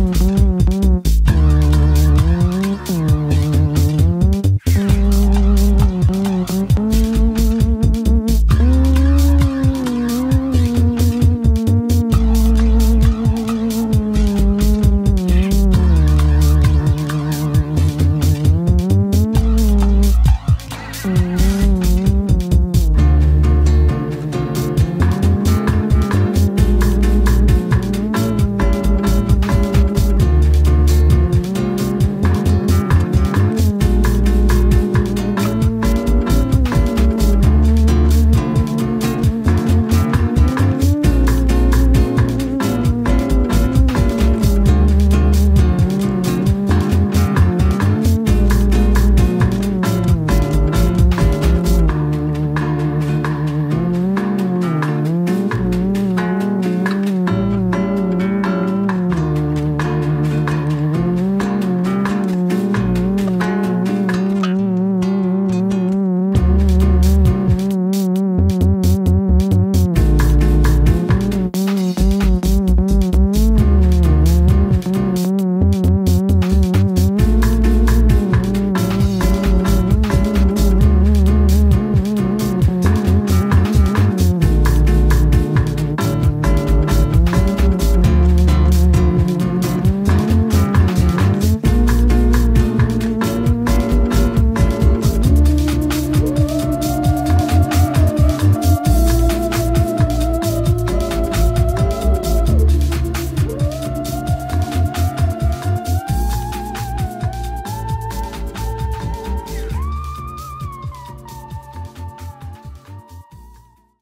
Mm-hmm.